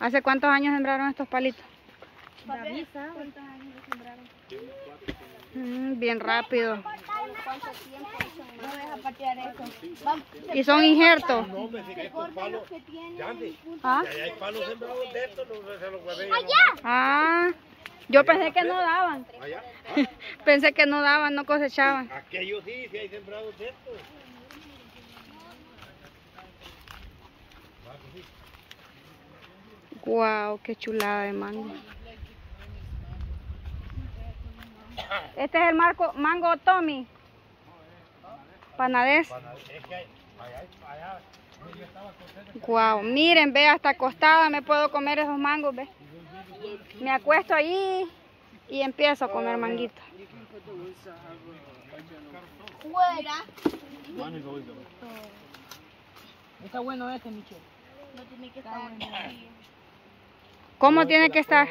¿Hace cuántos años sembraron estos palitos? ¿Cuántos años sembraron? Mm, bien rápido. ¿Cuánto tiempo? No deja patear eso. Vamos, ¿Y son injertos? No, me que estos palos. ¿Ah? ahí hay palos sembrados de estos, no se los guardé. Ah, yo pensé que no daban. Allá. Pensé que no daban, no cosechaban. Aquellos sí, sí hay sembrados de estos. Wow, qué chulada de mango. Este es el marco, mango Tommy. Panadés. Wow, miren, ve, hasta acostada me puedo comer esos mangos, ve. Me acuesto ahí y empiezo a comer manguito. Fuera. Está bueno este, Michelle. No tiene que estar aquí. ¿Cómo tiene que estar?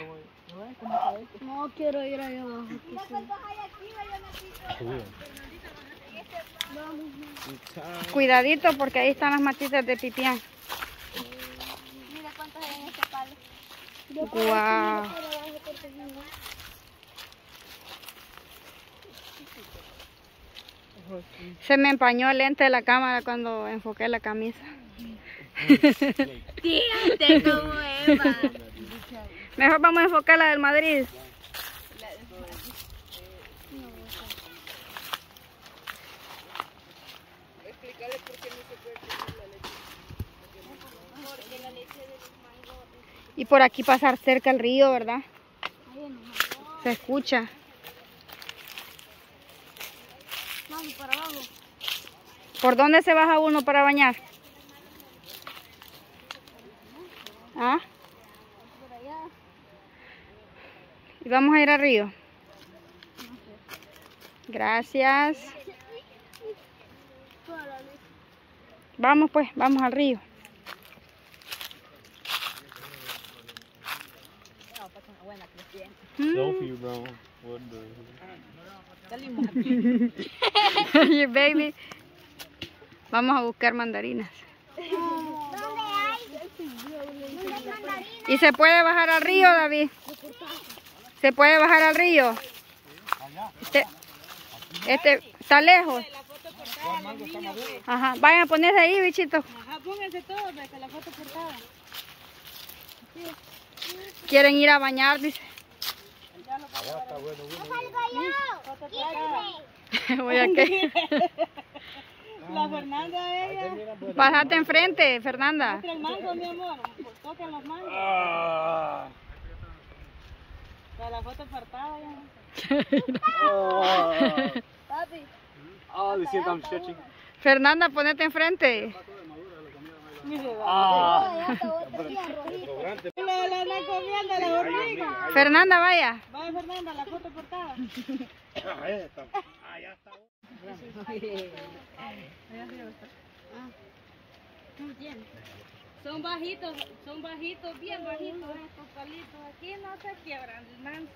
No quiero ir allá abajo. Cuidadito porque ahí están las matitas de pipián. Mira cuántos hay en este palo. Wow. Se me empañó el lente de la cámara cuando enfoqué la camisa. Fíjate cómo Eva. Mejor vamos a enfocar la del Madrid. Y por aquí pasar cerca el río, ¿verdad? Se escucha. Vamos para abajo. ¿Por dónde se baja uno para bañar? ¿Ah? Por allá. Y vamos a ir al río. Gracias. Vamos pues, vamos al río. Mm. What the... Baby. Vamos a buscar mandarinas. ¿Dónde hay? ¿Dónde hay mandarinas? ¿Y se puede bajar al río, David? ¿Se puede bajar al río? Este, este está lejos. Ajá, vayan a ponerse ahí, bichitos. Ajá, pónganse todos la foto portada. Quieren ir a bañar, dice. Voy a que. La Fernanda, ella. Pásate enfrente, Fernanda. Entre el mango, mi amor. Toquen los mangos. Ah. Para la foto apartada, ya. Papi. Ah, I'm stretching. Fernanda, ponete enfrente. Ah. Fernanda, vaya. Vaya, Fernanda, la foto portada. Está. Ah, ya está. Son bajitos, son bajitos, bien bajitos estos palitos. Aquí no se quiebran el Nancy.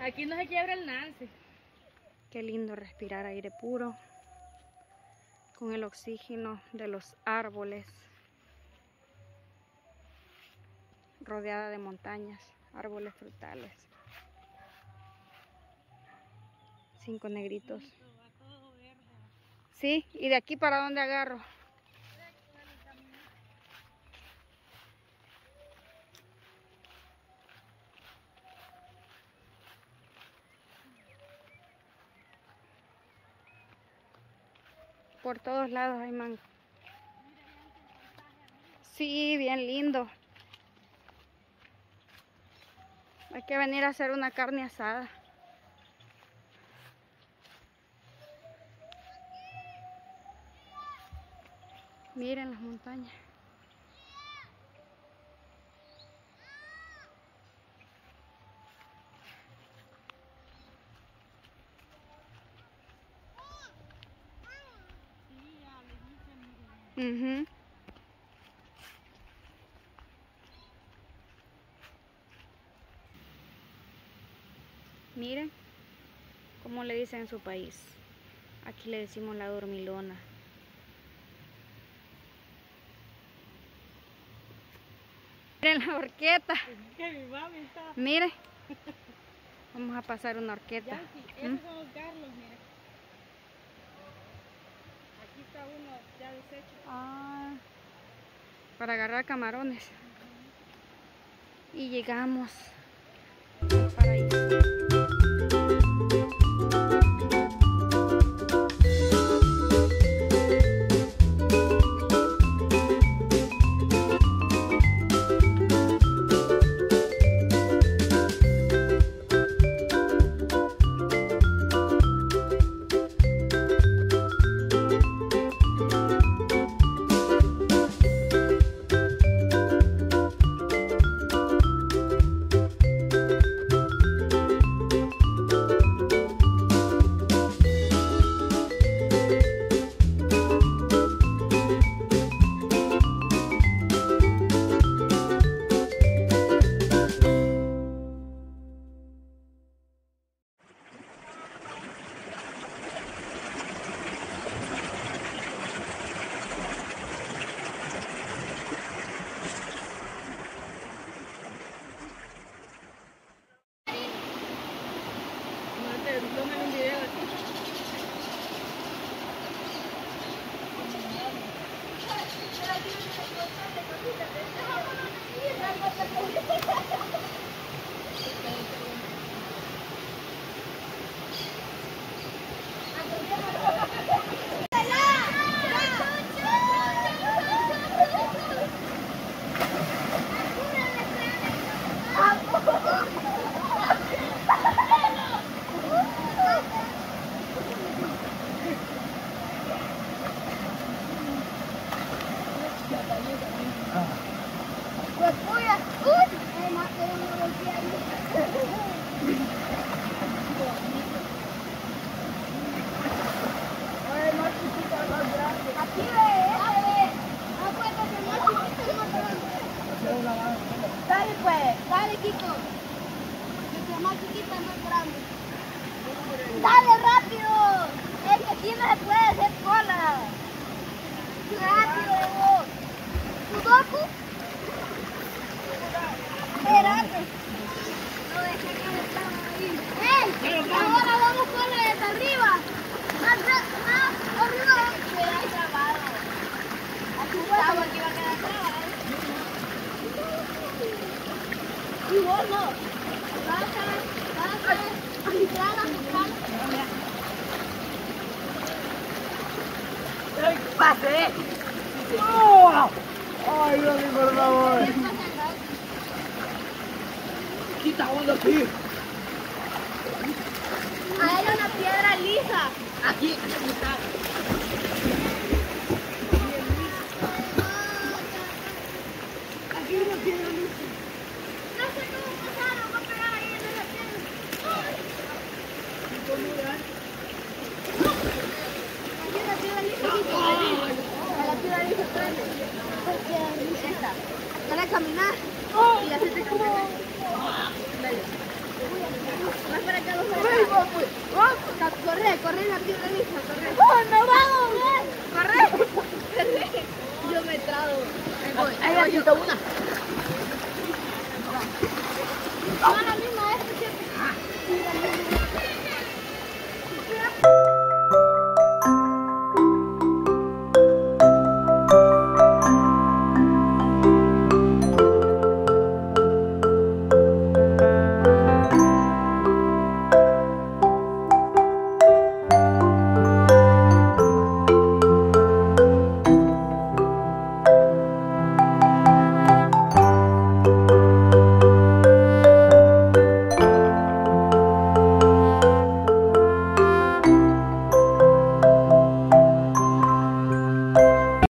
Aquí no se quiebra el Nancy. Qué lindo respirar aire puro con el oxígeno de los árboles, rodeada de montañas, árboles frutales. Cinco negritos. Sí, ¿y de aquí para dónde agarro? Por todos lados hay mango. Sí, bien lindo. Hay que venir a hacer una carne asada. Miren las montañas. Uh -huh. Miren cómo le dicen en su país. Aquí le decimos la dormilona. Miren la horqueta. Mire. Vamos a pasar una horqueta. Yankee, ¿Mm? esos son los mira está uno ya deshecho. Ah, para agarrar camarones. Uh -huh. Y llegamos para ahí. está jugando aquí? Ahí hay una piedra lisa. Aquí, aquí está. Vamos. Vamos. Corre, corre rápido, corre. ¡Oh, no vamos! ¡Corre! ¡Corre! Yo me trago. Ahí voy. Ahí voy, una.